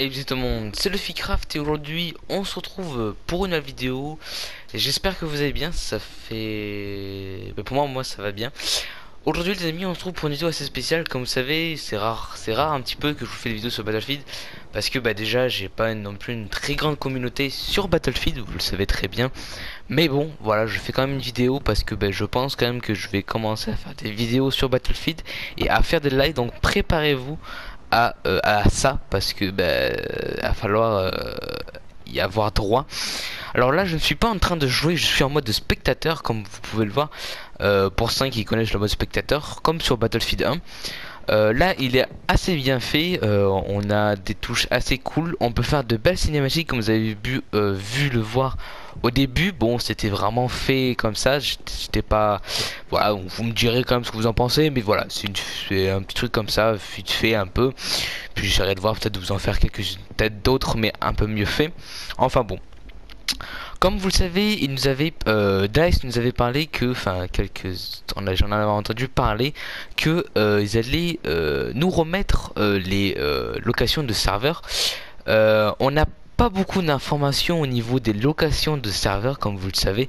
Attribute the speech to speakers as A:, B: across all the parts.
A: Et tout le monde, c'est le Ficraft et aujourd'hui on se retrouve pour une nouvelle vidéo. J'espère que vous allez bien, ça fait... Bah, pour moi, moi ça va bien. Aujourd'hui les amis, on se trouve pour une vidéo assez spéciale. Comme vous savez, c'est rare, c'est rare un petit peu que je vous fais des vidéos sur Battlefield. Parce que bah déjà, j'ai pas non plus une très grande communauté sur Battlefield, vous le savez très bien. Mais bon, voilà, je fais quand même une vidéo parce que bah, je pense quand même que je vais commencer à faire des vidéos sur Battlefield et à faire des lives. Donc préparez-vous à, euh, à ça parce que bah, va falloir euh, y avoir droit. Alors là, je ne suis pas en train de jouer, je suis en mode spectateur, comme vous pouvez le voir. Euh, pour ceux qui connaissent le mode spectateur, comme sur Battlefield 1. Euh, là, il est assez bien fait. Euh, on a des touches assez cool. On peut faire de belles cinématiques, comme vous avez vu, vu le voir au début. Bon, c'était vraiment fait comme ça. J'étais pas. Voilà, vous me direz quand même ce que vous en pensez, mais voilà, c'est un petit truc comme ça, vite fait un peu. Puis j'essaierai de voir peut-être de vous en faire quelques peut-être d'autres, mais un peu mieux fait. Enfin bon. Comme vous le savez, il nous avait, euh, Dice nous avait parlé que, enfin quelques, j'en avais entendu parler que euh, ils allaient euh, nous remettre les locations de serveurs. on n'a pas beaucoup d'informations au niveau des locations de serveurs, comme vous le savez,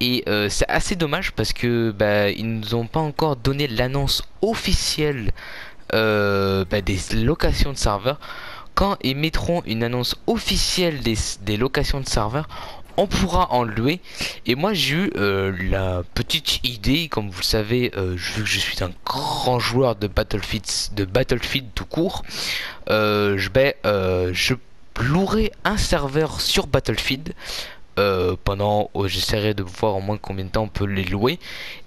A: et c'est assez dommage parce que bah, ils nous ont pas encore donné l'annonce officielle bah, des locations de serveurs quand ils mettront une annonce officielle des, locations de serveurs, on pourra en louer. Et moi j'ai eu euh, la petite idée, comme vous le savez, euh, vu que je suis un grand joueur de Battlefield, de Battlefield tout court, euh, je je louerai un serveur sur Battlefield. Pendant j'essaierai de voir au moins combien de temps on peut les louer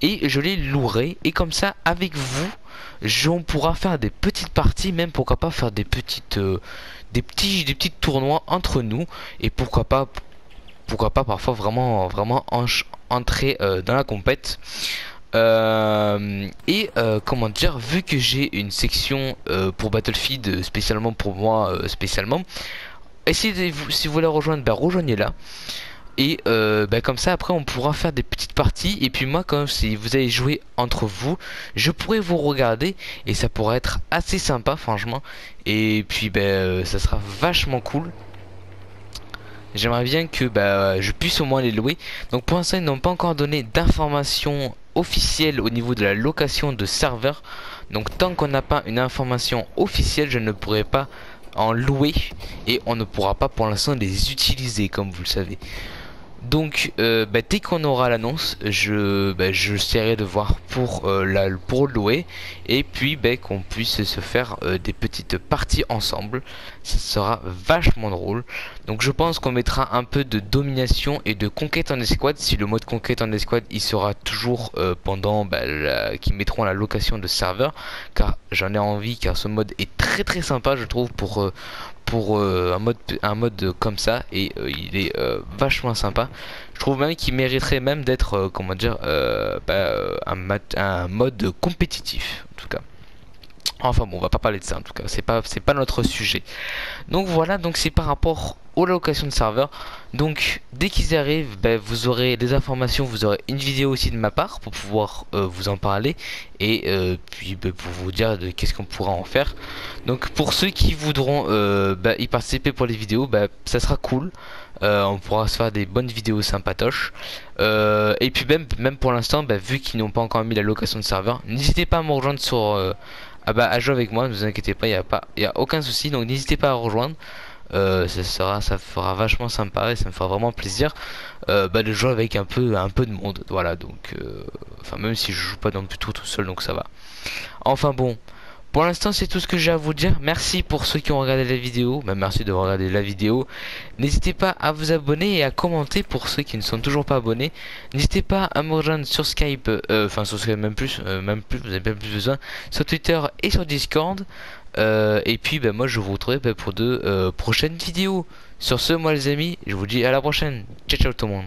A: et je les louerai et comme ça avec vous on pourra faire des petites parties, même pourquoi pas faire des petites, euh, des petits, des petites tournois entre nous et pourquoi pas, pourquoi pas parfois vraiment, vraiment entrer euh, dans la compète. Euh, et comment dire, vu que j'ai une section pour Battlefield spécialement pour moi, spécialement, essayez vous, si vous voulez rejoindre, ben rejoignez-la. Et euh, bah, comme ça après on pourra faire des petites parties et puis moi comme si vous allez jouer entre vous je pourrais vous regarder et ça pourrait être assez sympa franchement et puis ben ça sera vachement cool J'aimerais bien que bah, je puisse au moins les louer. Donc pour l'instant ils n'ont pas encore donné d'informations officielles au niveau de la location de serveurs. Donc tant qu'on n'a pas une information officielle je ne pourrai pas en louer et on ne pourra pas pour l'instant les utiliser comme vous le savez. Donc euh, bah, dès qu'on aura l'annonce, je bah, j'essaierai de voir pour euh, la louer et puis bah, qu'on puisse se faire euh, des petites parties ensemble. Ça sera vachement drôle. Donc je pense qu'on mettra un peu de domination et de conquête en escouade. Si le mode conquête en escouade il sera toujours pendant bah, qui mettront la location de serveur, car j'en ai envie car ce mode est très très sympa je trouve pour pour euh, un mode un mode comme ça et euh, il est euh, vachement sympa. Je trouve même qu'il mériterait même d'être comment dire bah, un, un mode compétitif en tout cas Enfin bon, on va pas parler de ça en tout cas, c'est pas c'est pas notre sujet. Donc voilà, donc c'est par rapport aux locations de serveurs. Donc dès qu'ils arrivent, ben, vous aurez des informations, vous aurez une vidéo aussi de ma part pour pouvoir euh, vous en parler et euh, puis ben, pour vous dire de qu'est-ce qu'on pourra en faire. Donc pour ceux qui voudront euh, ben, y participer pour les vidéos, ça sera cool. on pourra se faire des bonnes vidéos sympatoches. et puis même, même pour l'instant, vu qu'ils n'ont pas encore mis la location de serveur, n'hésitez pas à me rejoindre sur ah bah à jouer avec moi, ne vous inquiétez pas, il n'y a pas il a aucun souci, donc n'hésitez pas à rejoindre. Euh, ça sera ça fera vachement sympa et ça me fera vraiment plaisir euh, bah, de jouer avec un peu un peu de monde voilà donc euh, enfin même si je joue pas dans plus tout tout seul donc ça va enfin bon pour l'instant, c'est tout ce que j'ai à vous dire. Merci pour ceux qui ont regardé la vidéo. Bah, merci de regarder la vidéo. N'hésitez pas à vous abonner et à commenter pour ceux qui ne sont toujours pas abonnés. N'hésitez pas à me rejoindre sur Skype, euh, enfin sur Skype même plus, euh, même plus, vous avez bien plus besoin, sur Twitter et sur Discord. Euh, et puis, bah, moi, je vous retrouverai bah, pour de prochaines vidéos. Sur ce, moi les amis, je vous dis à la prochaine. Ciao, ciao tout le monde.